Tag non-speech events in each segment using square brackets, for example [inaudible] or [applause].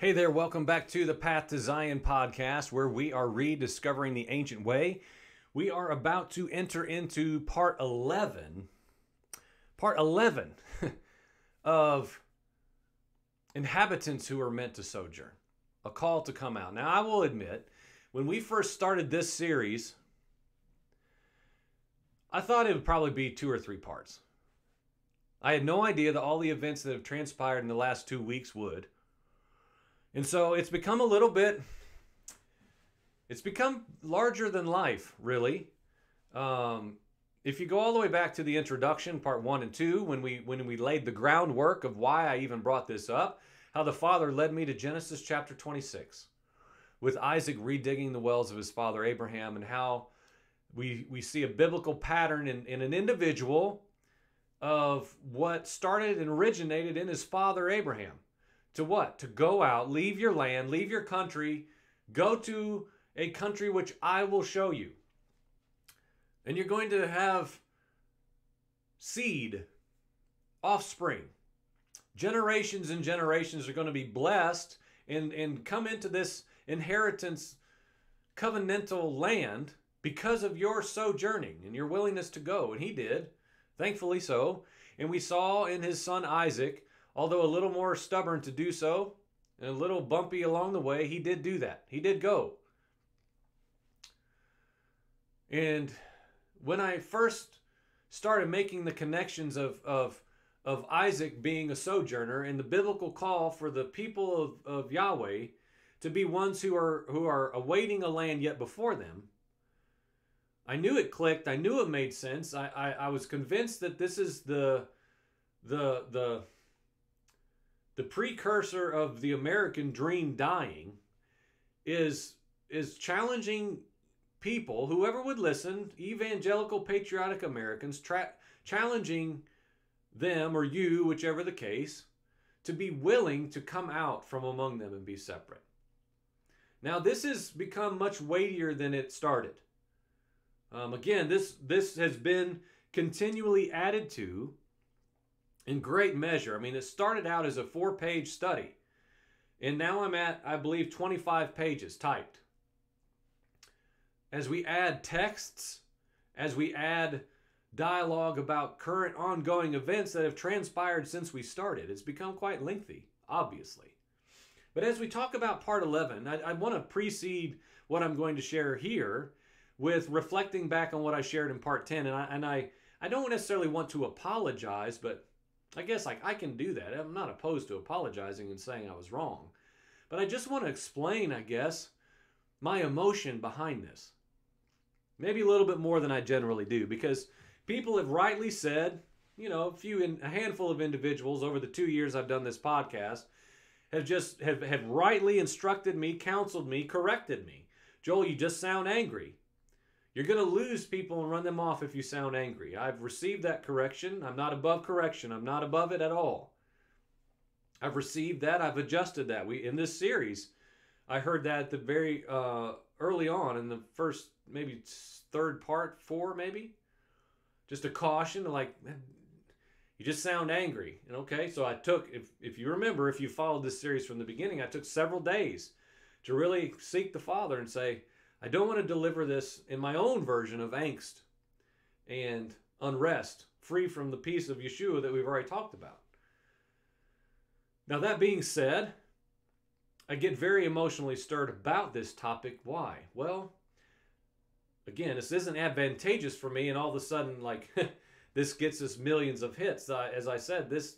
Hey there, welcome back to the Path to Zion podcast, where we are rediscovering the ancient way. We are about to enter into part 11, part 11 [laughs] of inhabitants who are meant to sojourn, a call to come out. Now, I will admit, when we first started this series, I thought it would probably be two or three parts. I had no idea that all the events that have transpired in the last two weeks would. And so it's become a little bit, it's become larger than life, really. Um, if you go all the way back to the introduction, part one and two, when we when we laid the groundwork of why I even brought this up, how the Father led me to Genesis chapter 26, with Isaac redigging the wells of his father Abraham, and how we we see a biblical pattern in, in an individual of what started and originated in his father Abraham to what? To go out, leave your land, leave your country, go to a country which I will show you. And you're going to have seed, offspring. Generations and generations are going to be blessed and, and come into this inheritance covenantal land because of your sojourning and your willingness to go. And he did, thankfully so. And we saw in his son Isaac Although a little more stubborn to do so and a little bumpy along the way, he did do that. He did go. And when I first started making the connections of, of, of Isaac being a sojourner and the biblical call for the people of, of Yahweh to be ones who are who are awaiting a land yet before them, I knew it clicked. I knew it made sense. I, I, I was convinced that this is the the the the precursor of the American dream dying is is challenging people, whoever would listen, evangelical patriotic Americans, tra- challenging them or you, whichever the case, to be willing to come out from among them and be separate. Now, this has become much weightier than it started. Um, again, this this has been continually added to in great measure. I mean, it started out as a four page study, and now I'm at, I believe, 25 pages typed. As we add texts, as we add dialogue about current ongoing events that have transpired since we started, it's become quite lengthy, obviously. But as we talk about part 11, I, I want to precede what I'm going to share here with reflecting back on what I shared in part 10. And I, and I, I don't necessarily want to apologize, but I guess like I can do that. I'm not opposed to apologizing and saying I was wrong. But I just want to explain, I guess, my emotion behind this. Maybe a little bit more than I generally do because people have rightly said, you know, a few in, a handful of individuals over the 2 years I've done this podcast have just have, have rightly instructed me, counseled me, corrected me. Joel, you just sound angry. You're going to lose people and run them off if you sound angry. I've received that correction. I'm not above correction. I'm not above it at all. I've received that. I've adjusted that. We in this series, I heard that at the very uh, early on in the first maybe third part, four maybe, just a caution like you just sound angry. And okay, so I took if if you remember, if you followed this series from the beginning, I took several days to really seek the Father and say, I don't want to deliver this in my own version of angst and unrest, free from the peace of Yeshua that we've already talked about. Now, that being said, I get very emotionally stirred about this topic. Why? Well, again, this isn't advantageous for me, and all of a sudden, like, [laughs] this gets us millions of hits. Uh, as I said, this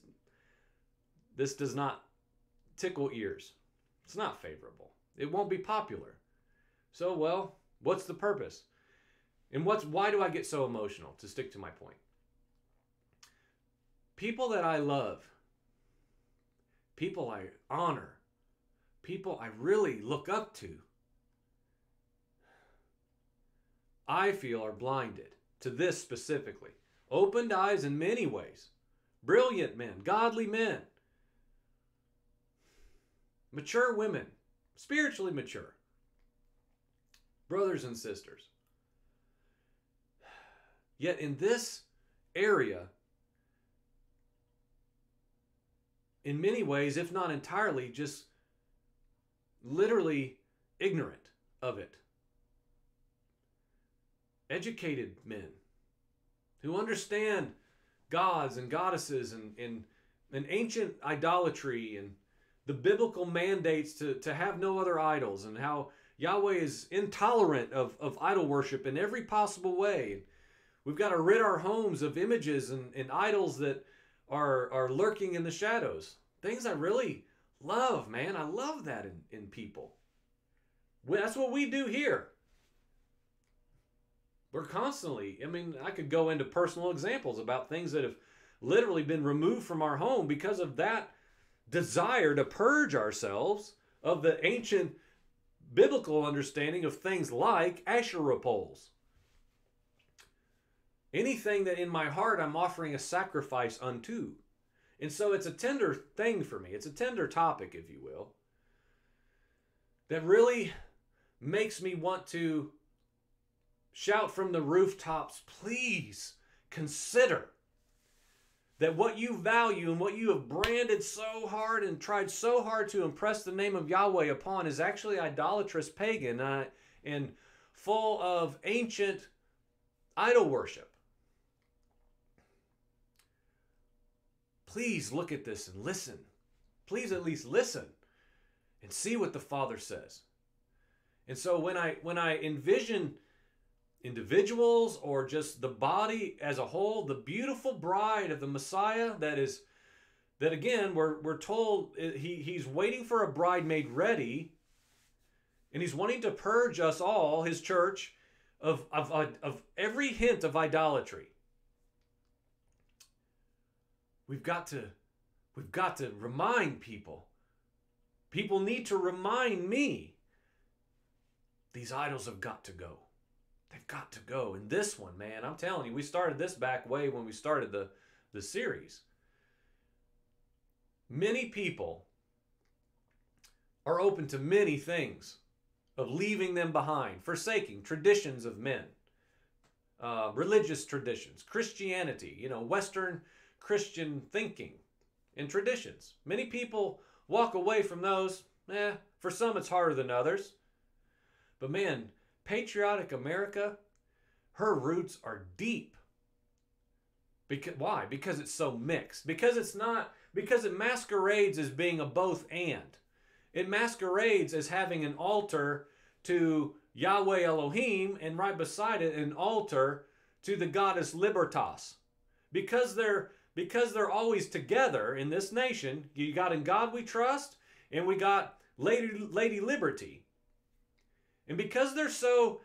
this does not tickle ears. It's not favorable. It won't be popular. So, well, what's the purpose? And what's why do I get so emotional? To stick to my point. People that I love, people I honor, people I really look up to, I feel are blinded to this specifically. Opened eyes in many ways. Brilliant men, godly men, mature women, spiritually mature brothers and sisters. Yet in this area, in many ways, if not entirely, just literally ignorant of it. Educated men who understand gods and goddesses and, and, and ancient idolatry and the biblical mandates to, to have no other idols and how Yahweh is intolerant of, of idol worship in every possible way. We've got to rid our homes of images and, and idols that are, are lurking in the shadows. Things I really love, man. I love that in, in people. That's what we do here. We're constantly, I mean, I could go into personal examples about things that have literally been removed from our home because of that desire to purge ourselves of the ancient biblical understanding of things like Asherah poles. Anything that in my heart I'm offering a sacrifice unto. And so it's a tender thing for me. It's a tender topic, if you will, that really makes me want to shout from the rooftops, please consider that what you value and what you have branded so hard and tried so hard to impress the name of Yahweh upon is actually idolatrous pagan uh, and full of ancient idol worship. Please look at this and listen. Please at least listen and see what the Father says. And so when I when I envision individuals or just the body as a whole, the beautiful bride of the Messiah that is that again we're we're told uh, he he's waiting for a bride made ready and he's wanting to purge us all his church of of of every hint of idolatry. We've got to we've got to remind people. People need to remind me. These idols have got to go They've got to go. And this one, man, I'm telling you, we started this back way when we started the, the series. Many people are open to many things of leaving them behind, forsaking traditions of men, uh, religious traditions, Christianity, you know, Western Christian thinking and traditions. Many people walk away from those. Eh, for some it's harder than others. But man, patriotic America, her roots are deep. Because why? Because it's so mixed. Because it's not because it masquerades as being a both and. It masquerades as having an altar to Yahweh Elohim and right beside it an altar to the goddess Libertas. Because they're because they're always together in this nation, you got in God we trust and we got Lady Lady Liberty. And because they're so,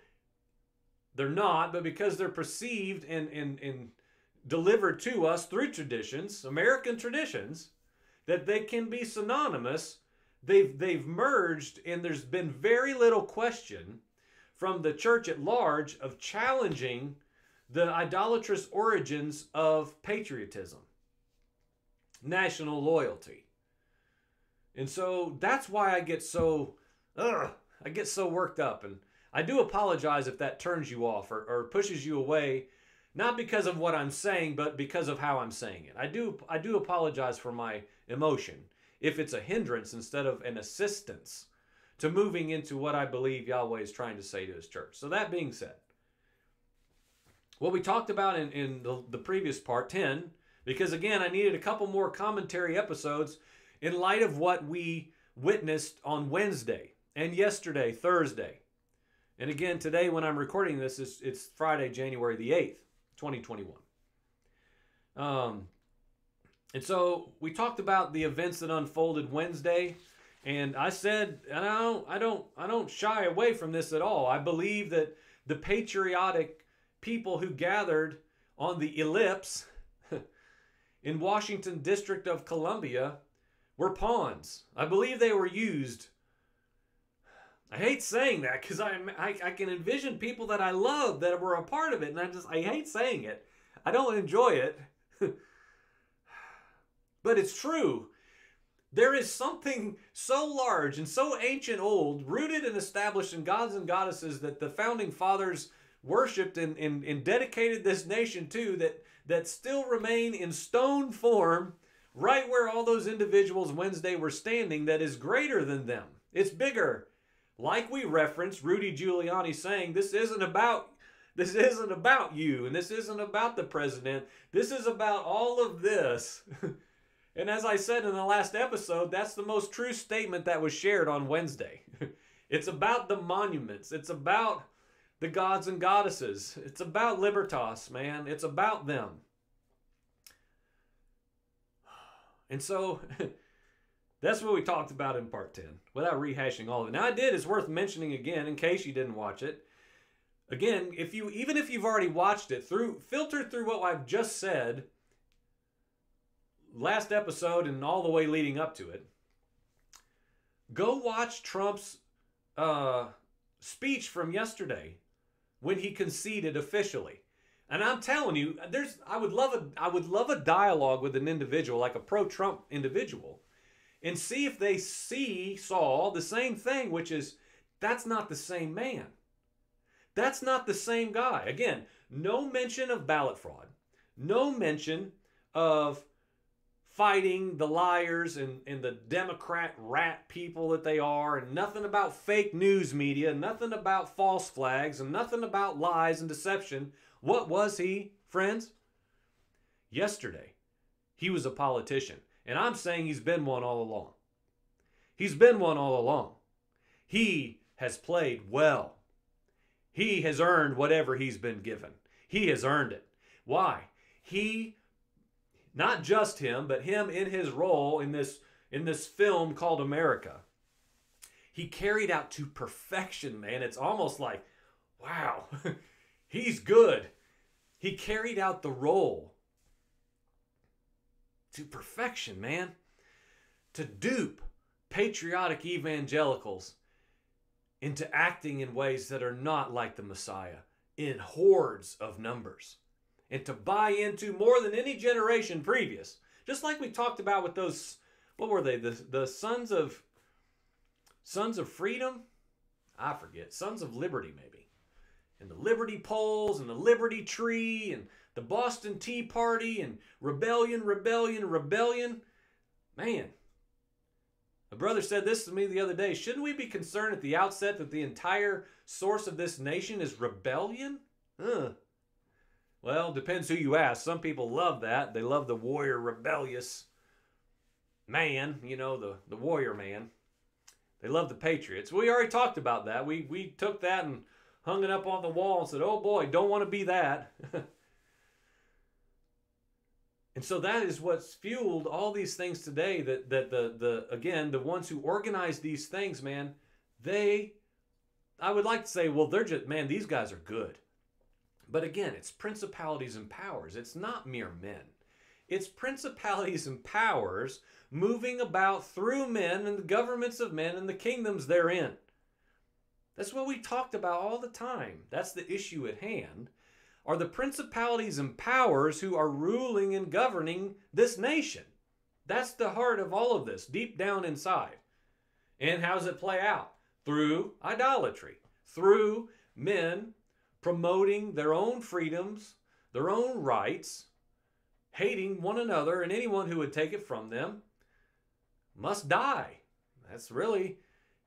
they're not, but because they're perceived and, and, and delivered to us through traditions, American traditions, that they can be synonymous, they've, they've merged, and there's been very little question from the church at large of challenging the idolatrous origins of patriotism, national loyalty. And so that's why I get so, ugh, I get so worked up, and I do apologize if that turns you off or, or pushes you away, not because of what I'm saying, but because of how I'm saying it. I do I do apologize for my emotion if it's a hindrance instead of an assistance to moving into what I believe Yahweh is trying to say to his church. So that being said, what we talked about in, in the, the previous part 10, because again, I needed a couple more commentary episodes in light of what we witnessed on Wednesday and yesterday, Thursday. And again, today when I'm recording this, it's, it's Friday, January the 8th, 2021. Um, and so we talked about the events that unfolded Wednesday, and I said, and I don't, I don't, I don't shy away from this at all. I believe that the patriotic people who gathered on the ellipse [laughs] in Washington District of Columbia were pawns. I believe they were used I hate saying that because I, I, can envision people that I love that were a part of it, and I just I hate saying it. I don't enjoy it, [laughs] but it's true. There is something so large and so ancient old, rooted and established in gods and goddesses that the founding fathers worshipped and, and, and dedicated this nation to that, that still remain in stone form right where all those individuals Wednesday were standing that is greater than them. It's bigger. Like we referenced Rudy Giuliani saying this isn't about this isn't about you and this isn't about the president. This is about all of this. [laughs] and as I said in the last episode, that's the most true statement that was shared on Wednesday. [laughs] it's about the monuments. It's about the gods and goddesses. It's about Libertas, man. It's about them. [sighs] And so [laughs] that's what we talked about in part 10 without rehashing all of it. Now I did, it's worth mentioning again in case you didn't watch it. Again, if you even if you've already watched it through filter through what I've just said last episode and all the way leading up to it, go watch Trump's uh, speech from yesterday when he conceded officially. And I'm telling you, there's I would love a I would love a dialogue with an individual like a pro-Trump individual and see if they see Saul the same thing which is that's not the same man. That's not the same guy. Again, no mention of ballot fraud. No mention of fighting the liars and, and the Democrat rat people that they are, and nothing about fake news media, nothing about false flags, and nothing about lies and deception. What was he, friends? Yesterday, he was a politician. And I'm saying he's been one all along. He's been one all along. He has played well. He has earned whatever he's been given. He has earned it. Why? He not just him, but him in his role in this in this film called America. He carried out to perfection, man. It's almost like, wow, [laughs] he's good. He carried out the role to perfection, man. To dupe patriotic evangelicals into acting in ways that are not like the Messiah in hordes of numbers and to buy into more than any generation previous. Just like we talked about with those, what were they? The, the sons of sons of freedom? I forget. Sons of liberty, maybe. And the liberty poles and the liberty tree and the Boston Tea Party and rebellion, rebellion, rebellion. Man, a brother said this to me the other day. Shouldn't we be concerned at the outset that the entire source of this nation is rebellion? Huh. Well, depends who you ask. Some people love that. They love the warrior, rebellious man, you know, the, the warrior man. They love the Patriots. We already talked about that. We, we took that and hung it up on the wall and said, oh boy, don't want to be that. [laughs] and so that is what's fueled all these things today that, that the, the, again, the ones who organize these things, man, they, I would like to say, well, they're just, man, these guys are good. But again, it's principalities and powers. It's not mere men. It's principalities and powers moving about through men and the governments of men and the kingdoms therein. That's what we talked about all the time. That's the issue at hand. Are the principalities and powers who are ruling and governing this nation. That's the heart of all of this, deep down inside. And how does it play out? Through idolatry, through men promoting their own freedoms, their own rights, hating one another and anyone who would take it from them must die. That's really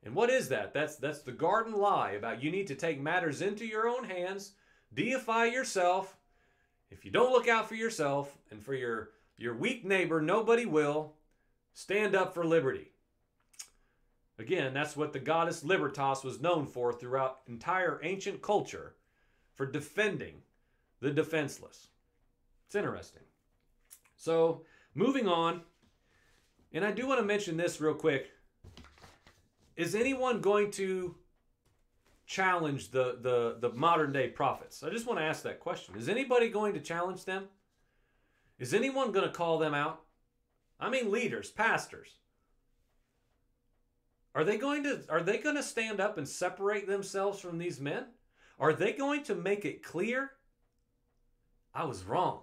and what is that? That's that's the garden lie about you need to take matters into your own hands, deify yourself. If you don't look out for yourself and for your your weak neighbor, nobody will. Stand up for liberty. Again, that's what the goddess Libertas was known for throughout entire ancient culture for defending the defenseless. It's interesting. So, moving on, and I do want to mention this real quick. Is anyone going to challenge the, the, the modern day prophets? I just want to ask that question. Is anybody going to challenge them? Is anyone going to call them out? I mean leaders, pastors. Are they going to are they going to stand up and separate themselves from these men? Are they going to make it clear? I was wrong.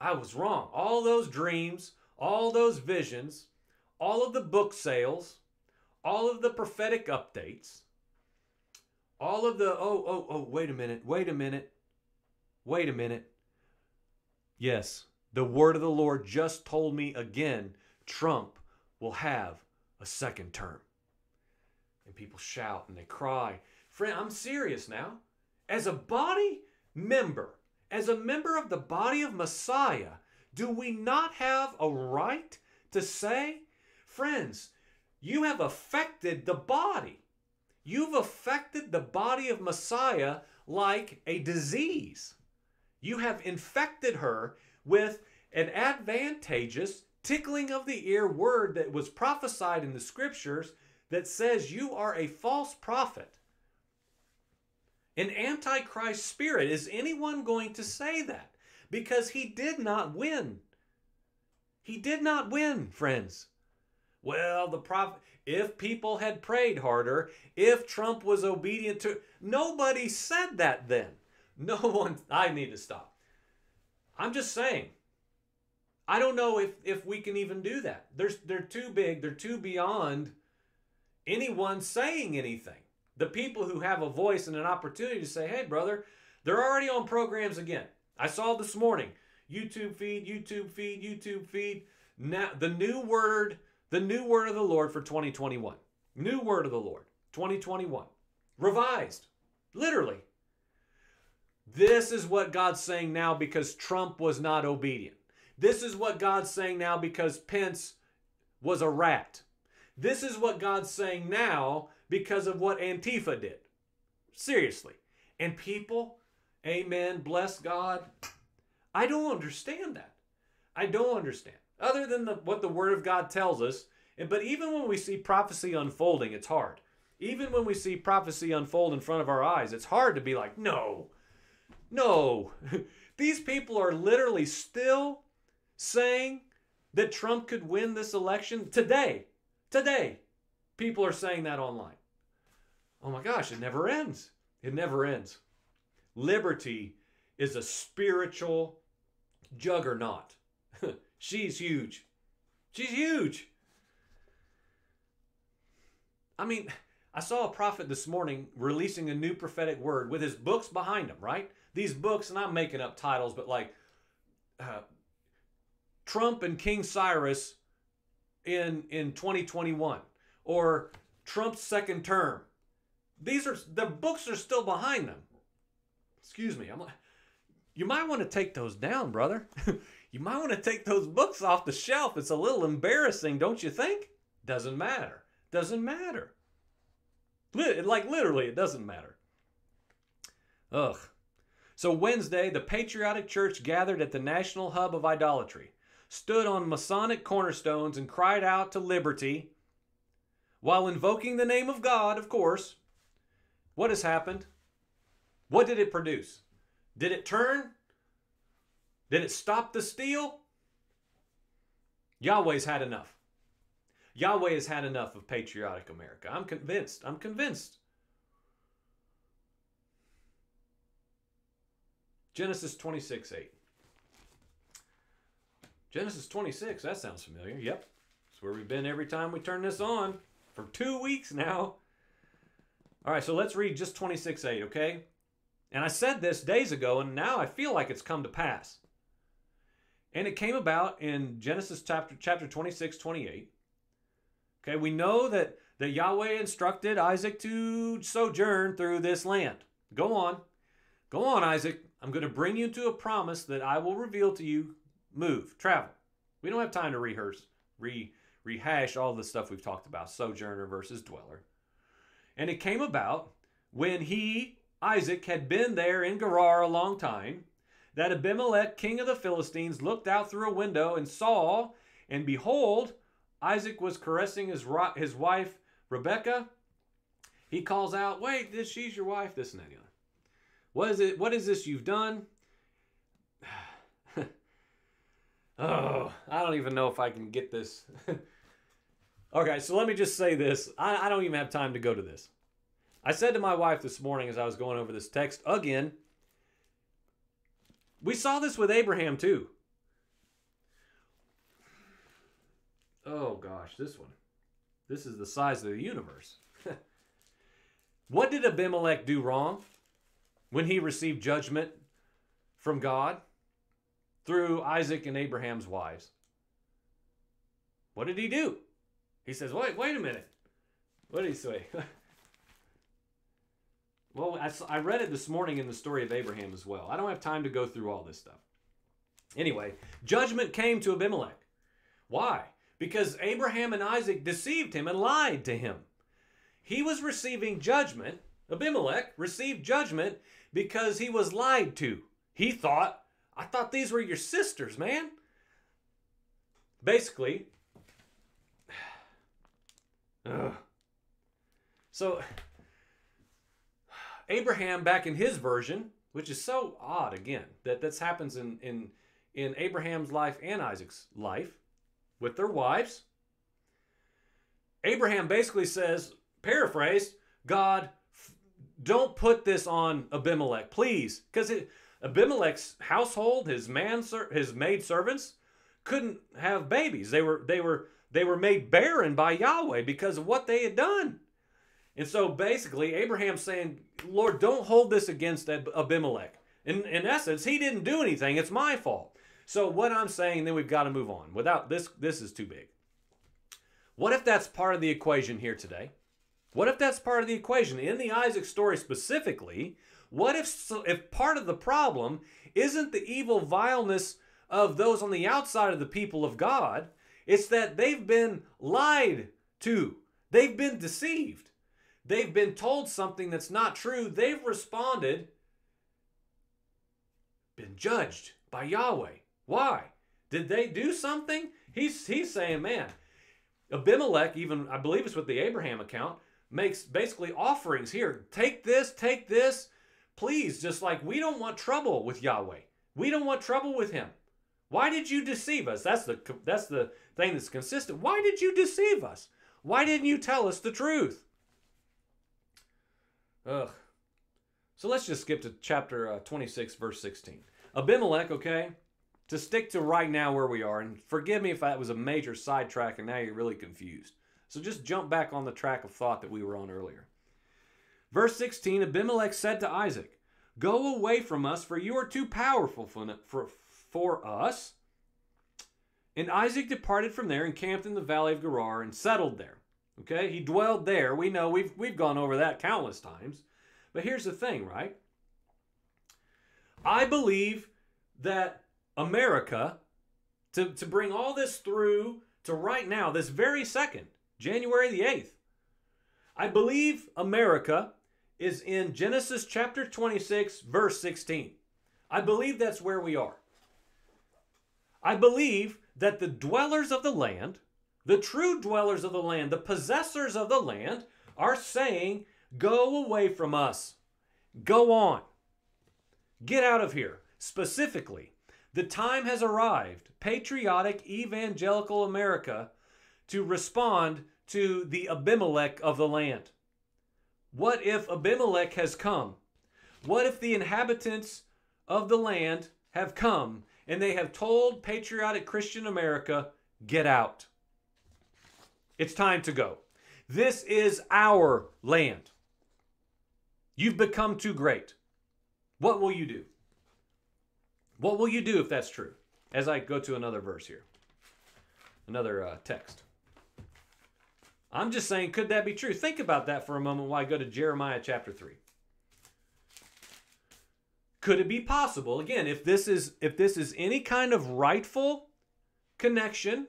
I was wrong. All those dreams, all those visions, all of the book sales, all of the prophetic updates, all of the, oh, oh, oh, wait a minute, wait a minute, wait a minute. Yes, the word of the Lord just told me again Trump will have a second term. And people shout and they cry. Friend, I'm serious now. As a body member, as a member of the body of Messiah, do we not have a right to say, friends, you have affected the body? You've affected the body of Messiah like a disease. You have infected her with an advantageous tickling of the ear word that was prophesied in the scriptures that says you are a false prophet. An antichrist spirit. Is anyone going to say that? Because he did not win. He did not win, friends. Well, the prophet, if people had prayed harder, if Trump was obedient to, nobody said that then. [laughs] No one, I need to stop. I'm just saying. I don't know if, if we can even do that. There's, they're too big, they're too beyond anyone saying anything. The people who have a voice and an opportunity to say, hey, brother, they're already on programs again. I saw this morning YouTube feed, YouTube feed, YouTube feed. Now, the new word, the new word of the Lord for 2021. New word of the Lord, 2021. Revised, literally. This is what God's saying now because Trump was not obedient. This is what God's saying now because Pence was a rat. This is what God's saying now because of what Antifa did. Seriously. And people, amen, bless God. I don't understand that. I don't understand. Other than the, what the Word of God tells us, And, but even when we see prophecy unfolding, it's hard. Even when we see prophecy unfold in front of our eyes, it's hard to be like, no, no. [laughs] These people are literally still saying that Trump could win this election today. Today. People are saying that online. Oh my gosh, it never ends. It never ends. Liberty is a spiritual juggernaut. She's huge. She's huge. I mean, I saw a prophet this morning releasing a new prophetic word with his books behind him, right? These books, and I'm making up titles, but like uh, Trump and King Cyrus in in 2021 or Trump's second term. These are the books are still behind them. Excuse me. I'm like, you might want to take those down, brother. [laughs] you might want to take those books off the shelf. It's a little embarrassing, don't you think? Doesn't matter. Doesn't matter. Like literally, it doesn't matter. Ugh. So Wednesday, the patriotic church gathered at the national hub of idolatry, stood on Masonic cornerstones, and cried out to liberty while invoking the name of God, of course. What has happened? What did it produce? Did it turn? Did it stop the steal? Yahweh's had enough. Yahweh has had enough of patriotic America. I'm convinced. I'm convinced. Genesis 26 8. Genesis 26, that sounds familiar. Yep. It's where we've been every time we turn this on for two weeks now. All right, so let's read just 26 8, okay? And I said this days ago, and now I feel like it's come to pass. And it came about in Genesis chapter, chapter 26, 28. Okay, we know that, that Yahweh instructed Isaac to sojourn through this land. Go on. Go on, Isaac. I'm going to bring you to a promise that I will reveal to you. Move, travel. We don't have time to rehearse, re, rehash all the stuff we've talked about sojourner versus dweller. And it came about when he, Isaac, had been there in Gerar a long time that Abimelech, king of the Philistines, looked out through a window and saw, and behold, Isaac was caressing his, his wife, Rebecca. He calls out, Wait, this, she's your wife, this and that. What is it? What is this you've done? [sighs] oh, I don't even know if I can get this. [laughs] okay, so let me just say this. I, I don't even have time to go to this. I said to my wife this morning as I was going over this text again, we saw this with Abraham too. Oh gosh, this one. This is the size of the universe. [laughs] what did Abimelech do wrong? when he received judgment from God? through Isaac and Abraham's wives. What did he do? He says, wait, wait a minute. What did he say? [laughs] well, I, read it this morning in the story of Abraham as well. I don't have time to go through all this stuff. Anyway, judgment came to Abimelech. Why? Because Abraham and Isaac deceived him and lied to him. He was receiving judgment. Abimelech received judgment because he was lied to. He thought, I thought these were your sisters, man. Basically, [sighs] so Abraham, back in his version, which is so odd again that this happens in in in Abraham's life and Isaac's life with their wives. Abraham basically says, paraphrased, God, don't put this on Abimelech, please, because Abimelech's household, his man, his maid servants, couldn't have babies. They were they were they were made barren by Yahweh because of what they had done. And so basically, Abraham's saying, Lord, don't hold this against Abimelech. In, in essence, he didn't do anything. It's my fault. So what I'm saying, then we've got to move on. Without this, this is too big. What if that's part of the equation here today? What if that's part of the equation? In the Isaac story specifically, what if if part of the problem isn't the evil vileness of those on the outside of the people of God? It's that they've been lied to. They've been deceived. They've been told something that's not true. They've responded, been judged by Yahweh. Why? Did they do something? He's, he's saying, man, Abimelech, even I believe it's with the Abraham account, makes basically offerings here. Take this, take this. Please, just like we don't want trouble with Yahweh. We don't want trouble with him. Why did you deceive us? That's the that's the thing that's consistent. Why did you deceive us? Why didn't you tell us the truth? Ugh. So let's just skip to chapter uh, 26, verse 16. Abimelech, okay, to stick to right now where we are, and forgive me if that was a major sidetrack and now you're really confused. So just jump back on the track of thought that we were on earlier. Verse 16 Abimelech said to Isaac, Go away from us, for you are too powerful for, for, for us. And Isaac departed from there and camped in the valley of Gerar and settled there. Okay, he dwelled there. We know we've we've gone over that countless times. But here's the thing, right? I believe that America, to, to bring all this through to right now, this very second, January the 8th, I believe America is in Genesis chapter 26, verse 16. I believe that's where we are. I believe that the dwellers of the land, the true dwellers of the land, the possessors of the land, are saying, Go away from us. Go on. Get out of here. Specifically, the time has arrived, patriotic evangelical America, to respond to the Abimelech of the land. What if Abimelech has come? What if the inhabitants of the land have come and they have told patriotic Christian America, get out? It's time to go. This is our land. You've become too great. What will you do? What will you do if that's true? As I go to another verse here, another uh, text. I'm just saying, could that be true? Think about that for a moment while I go to Jeremiah chapter 3. Could it be possible, again, if this is if this is any kind of rightful connection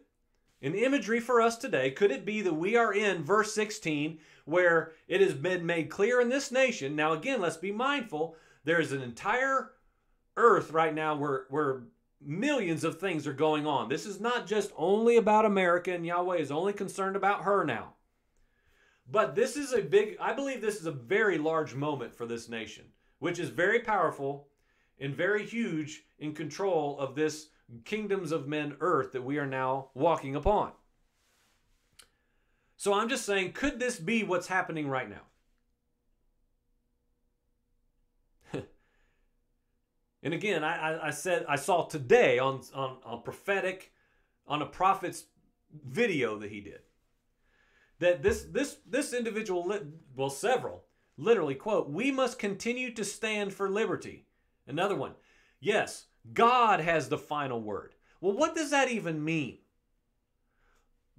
in imagery for us today, could it be that we are in verse 16 where it has been made clear in this nation? Now, again, let's be mindful. There is an entire earth right now where, where millions of things are going on. This is not just only about America, and Yahweh is only concerned about her now. But this is a big, I believe this is a very large moment for this nation, which is very powerful and very huge in control of this kingdoms of men earth that we are now walking upon. So I'm just saying, could this be what's happening right now? [laughs] and again, I, I, said I saw today on, on on prophetic, on a prophet's video that he did that this this this individual well several literally quote we must continue to stand for liberty another one yes God has the final word. Well, what does that even mean?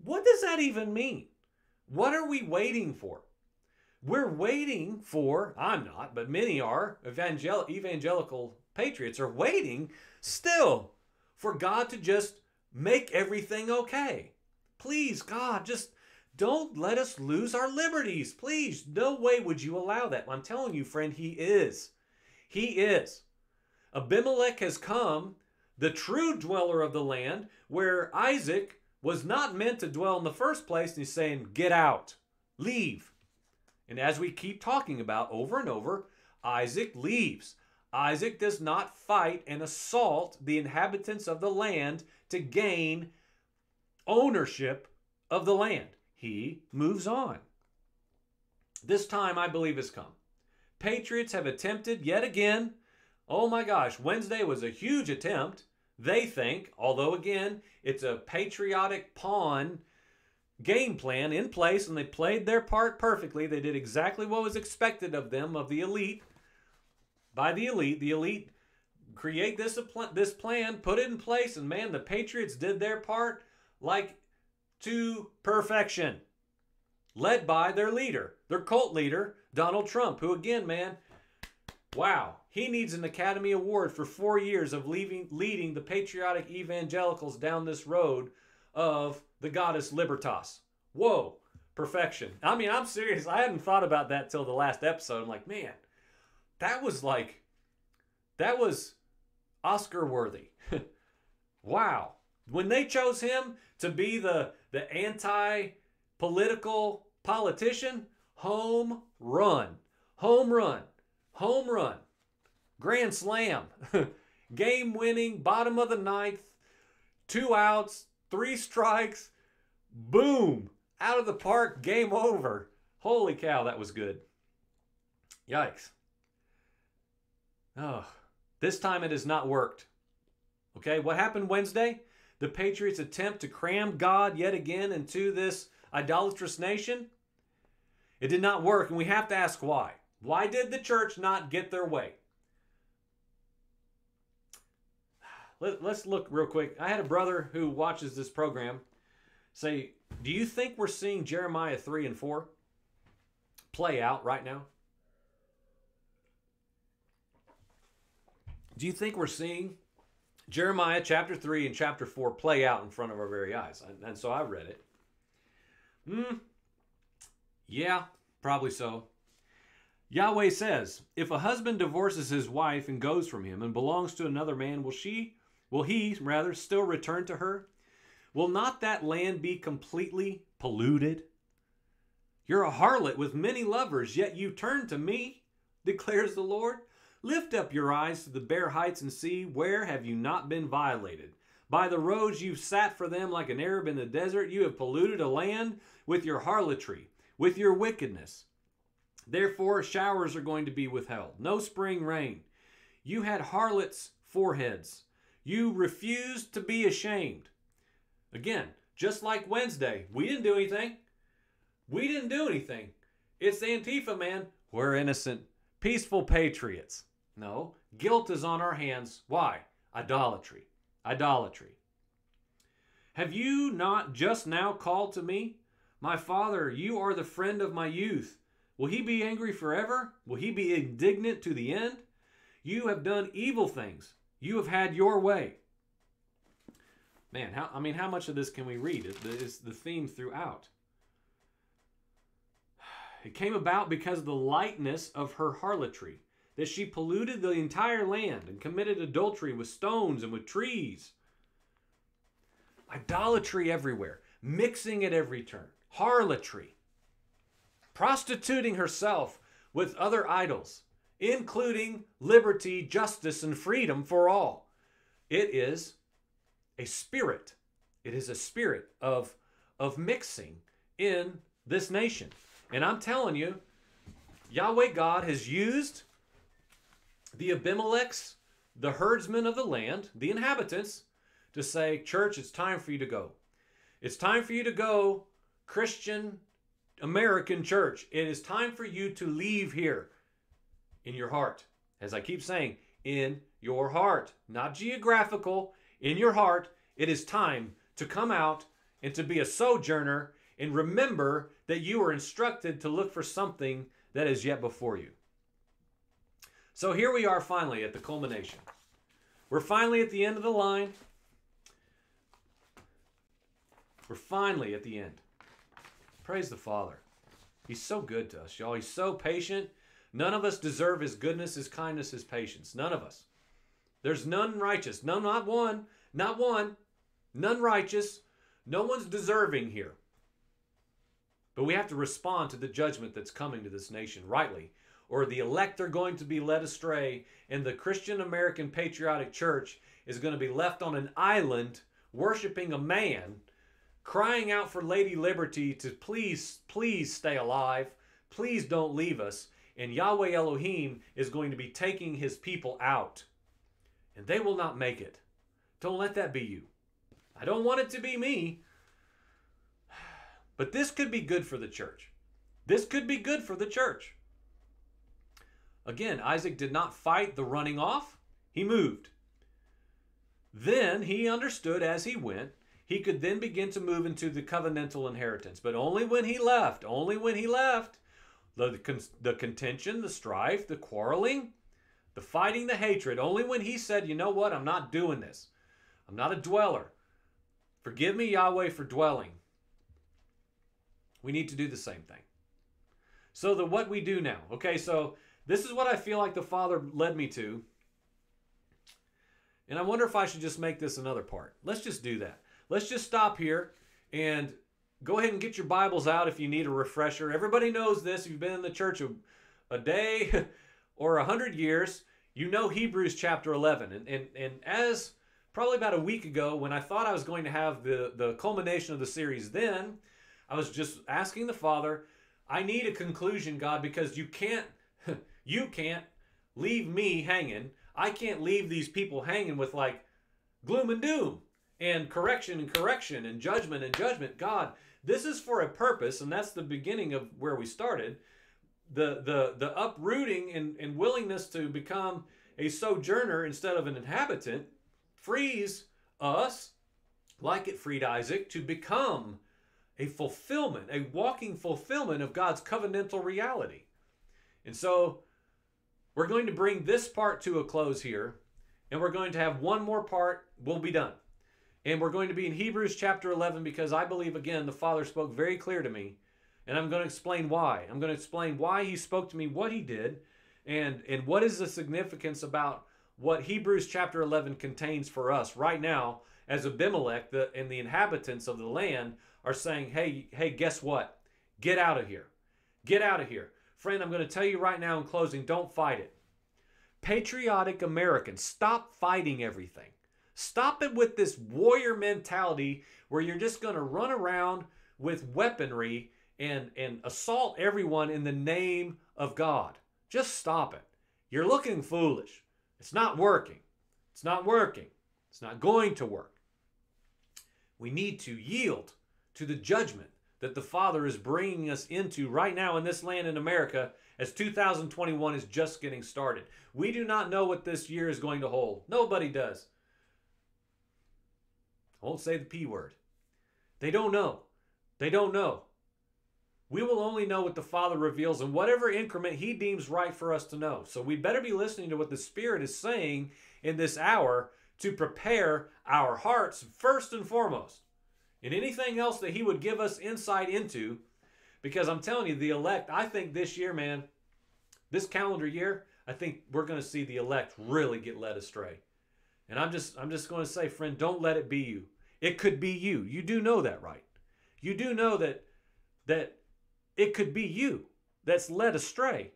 What does that even mean? What are we waiting for? We're waiting for, I'm not, but many are, evangel- evangelical patriots are waiting still for God to just make everything okay. Please, God, just don't let us lose our liberties. Please, no way would you allow that. I'm telling you, friend, He is. He is. Abimelech has come, the true dweller of the land, where Isaac was not meant to dwell in the first place. And he's saying, Get out, leave. And as we keep talking about over and over, Isaac leaves. Isaac does not fight and assault the inhabitants of the land to gain ownership of the land. He moves on. This time, I believe, has come. Patriots have attempted yet again. Oh my gosh, Wednesday was a huge attempt, they think, although again, it's a patriotic pawn game plan in place and they played their part perfectly. They did exactly what was expected of them, of the elite, by the elite. The elite create this, this plan, put it in place, and man, the Patriots did their part like to perfection. Led by their leader, their cult leader, Donald Trump, who again, man, wow, he needs an Academy Award for four years of leaving, leading the patriotic evangelicals down this road of the goddess Libertas. Whoa, perfection. I mean, I'm serious. I hadn't thought about that till the last episode. I'm like, man, that was like, that was Oscar worthy. [laughs] wow. When they chose him to be the, the anti political politician, home run, home run, home run, grand slam, [laughs] game winning, bottom of the ninth, two outs, three strikes, boom, out of the park, game over. Holy cow, that was good. Yikes. Oh, this time it has not worked. Okay, what happened Wednesday? The Patriots attempt to cram God yet again into this idolatrous nation. It did not work, and we have to ask why. Why did the church not get their way? Let, us look real quick. I had a brother who watches this program say, Do you think we're seeing Jeremiah 3 and 4 play out right now? Do you think we're seeing Jeremiah chapter 3 and chapter 4 play out in front of our very eyes? And, and so I read it. Hmm. Yeah, probably so. Yahweh says, If a husband divorces his wife and goes from him and belongs to another man, will she Will he, rather, still return to her? Will not that land be completely polluted? You're a harlot with many lovers, yet you turn to me, [laughs] declares the Lord. Lift up your eyes to the bare heights and see where have you not been violated. By the roads you've sat for them like an Arab in the desert. You have polluted a land with your harlotry, with your wickedness. Therefore, showers are going to be withheld, no spring rain. You had harlots' foreheads you refused to be ashamed. Again, just like Wednesday, we didn't do anything. We didn't do anything. It's Antifa, man. We're innocent, peaceful patriots. No, guilt is on our hands. Why? Idolatry. Idolatry. Have you not just now called to me? My father, you are the friend of my youth. Will he be angry forever? Will he be indignant to the end? You have done evil things. You have had your way. Man, how I mean, how much of this can we read? It's the theme throughout. [sighs] It came about because of the lightness of her harlotry, that she polluted the entire land and committed adultery with stones and with trees. Idolatry everywhere, mixing at every turn, harlotry, prostituting herself with other idols, including liberty, justice, and freedom for all. It is a spirit. It is a spirit of, of mixing in this nation. And I'm telling you, Yahweh God has used the Abimelechs, the herdsmen of the land, the inhabitants, to say, Church, it's time for you to go. It's time for you to go, Christian American church. It is time for you to leave here in your heart. As I keep saying, in your heart, not geographical, in your heart, it is time to come out and to be a sojourner and remember that you are instructed to look for something that is yet before you. So here we are finally at the culmination. We're finally at the end of the line. We're finally at the end. Praise the Father. He's so good to us, y'all. He's so patient. None of us deserve his goodness, his kindness, his patience. None of us. There's none righteous. None, not one. Not one. None righteous. No one's deserving here. But we have to respond to the judgment that's coming to this nation rightly, or the elect are going to be led astray, and the Christian American Patriotic Church is going to be left on an island worshiping a man, crying out for Lady Liberty to please, please stay alive, please don't leave us. And Yahweh Elohim is going to be taking his people out, and they will not make it. Don't let that be you. I don't want it to be me. [sighs] But this could be good for the church. This could be good for the church. Again, Isaac did not fight the running off, he moved. Then he understood as he went, he could then begin to move into the covenantal inheritance. But only when he left, only when he left, the, the contention, the strife, the quarreling, the fighting, the hatred, only when he said, you know what, I'm not doing this. I'm not a dweller. Forgive me, Yahweh, for dwelling. We need to do the same thing. So the what we do now. Okay, so this is what I feel like the Father led me to. And I wonder if I should just make this another part. Let's just do that. Let's just stop here and go ahead and get your Bibles out if you need a refresher. Everybody knows this. If you've been in the church a, a day [laughs] or a hundred years, you know Hebrews chapter 11. And, and, and as probably about a week ago, when I thought I was going to have the, the culmination of the series then, I was just asking the Father, I need a conclusion, God, because you can't [laughs] you can't leave me hanging. I can't leave these people hanging with like gloom and doom and correction and correction and judgment and judgment. God, this is for a purpose, and that's the beginning of where we started. The the the uprooting and, and willingness to become a sojourner instead of an inhabitant frees us, like it freed Isaac, to become a fulfillment, a walking fulfillment of God's covenantal reality. And so we're going to bring this part to a close here, and we're going to have one more part, we'll be done. And we're going to be in Hebrews chapter 11 because I believe, again, the Father spoke very clear to me, and I'm going to explain why. I'm going to explain why He spoke to me, what He did, and, and what is the significance about what Hebrews chapter 11 contains for us right now as Abimelech the, and the inhabitants of the land are saying, hey, hey, guess what? Get out of here. Get out of here. Friend, I'm going to tell you right now in closing don't fight it. Patriotic Americans, stop fighting everything. Stop it with this warrior mentality where you're just going to run around with weaponry and, and assault everyone in the name of God. Just stop it. You're looking foolish. It's not working. It's not working. It's not going to work. We need to yield to the judgment that the Father is bringing us into right now in this land in America as 2021 is just getting started. We do not know what this year is going to hold. Nobody does. I won't say the P word. They don't know. They don't know. We will only know what the Father reveals in whatever increment He deems right for us to know. So we better be listening to what the Spirit is saying in this hour to prepare our hearts first and foremost and anything else that he would give us insight into. Because I'm telling you, the elect, I think this year, man, this calendar year, I think we're going to see the elect really get led astray. And I'm just I'm just going to say, friend, don't let it be you. It could be you. You do know that, right? You do know that that it could be you that's led astray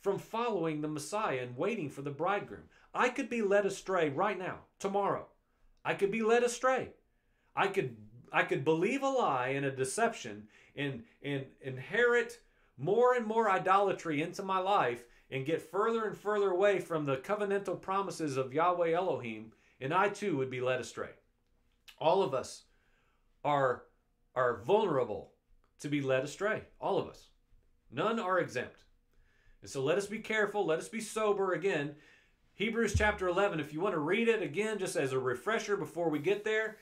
from following the Messiah and waiting for the bridegroom. I could be led astray right now, tomorrow. I could be led astray. I could I could believe a lie and a deception and, and inherit more and more idolatry into my life and get further and further away from the covenantal promises of Yahweh Elohim, and I too would be led astray. All of us are, are vulnerable to be led astray. All of us. None are exempt. And so let us be careful. Let us be sober. Again, Hebrews chapter 11, if you want to read it again, just as a refresher before we get there,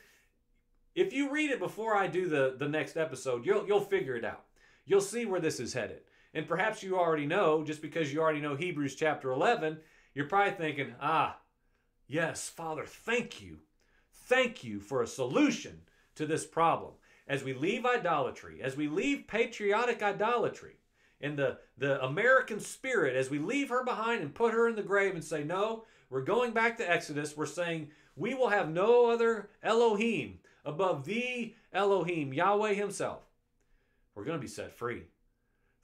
if you read it before I do the, the next episode, you'll, you'll figure it out. You'll see where this is headed. And perhaps you already know, just because you already know Hebrews chapter 11, you're probably thinking, ah, yes, Father, thank you. Thank you for a solution to this problem. As we leave idolatry, as we leave patriotic idolatry, and the, the American spirit, as we leave her behind and put her in the grave and say, No, we're going back to Exodus, we're saying, We will have no other Elohim above the Elohim, Yahweh Himself. We're going to be set free.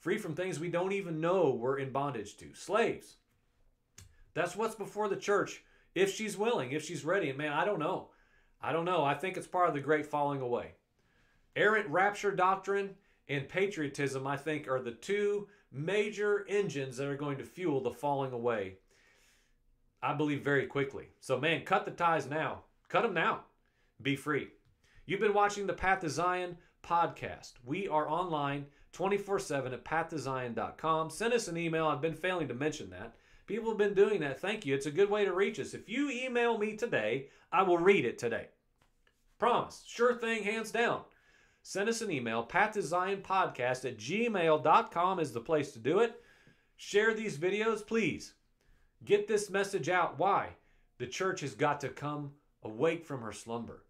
Free from things we don't even know we're in bondage to. Slaves. That's what's before the church, if she's willing, if she's ready. And man, I don't know. I don't know. I think it's part of the great falling away. Errant rapture doctrine and patriotism, I think, are the two major engines that are going to fuel the falling away. I believe very quickly. So, man, cut the ties now. Cut them now. Be free. You've been watching the Path to Zion podcast. We are online 24 7 at pathtozion.com. Send us an email. I've been failing to mention that. People have been doing that. Thank you. It's a good way to reach us. If you email me today, I will read it today. Promise. Sure thing, hands down send us an email. Podcast at gmail.com is the place to do it. Share these videos, please. Get this message out. Why? The church has got to come awake from her slumber.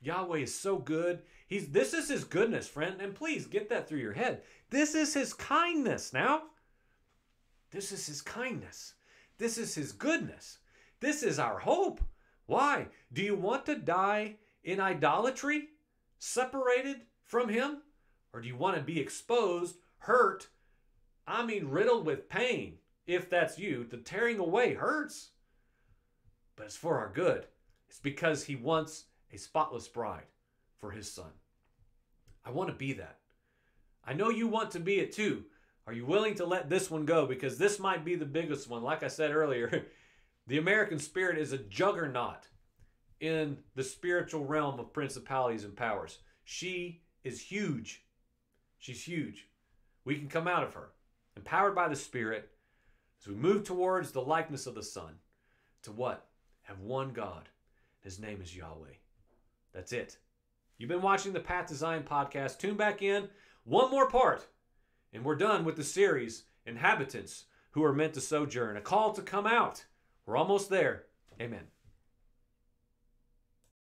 Yahweh is so good. He's this is his goodness, friend, and please get that through your head. This is his kindness now. This is his kindness. This is his goodness. This is our hope. Why? Do you want to die in idolatry? separated from Him? Or do you want to be exposed, hurt? I mean, riddled with pain, if that's you. The tearing away hurts, but it's for our good. It's because He wants a spotless bride for His Son. I want to be that. I know you want to be it too. Are you willing to let this one go? Because this might be the biggest one. Like I said earlier, [laughs] the American spirit is a juggernaut in the spiritual realm of principalities and powers. She is huge. She's huge. We can come out of her, empowered by the Spirit, as we move towards the likeness of the Son. To what? Have one God. His name is Yahweh. That's it. You've been watching the Path to Zion podcast. Tune back in. One more part, and we're done with the series Inhabitants Who Are Meant to Sojourn. A call to come out. We're almost there. Amen.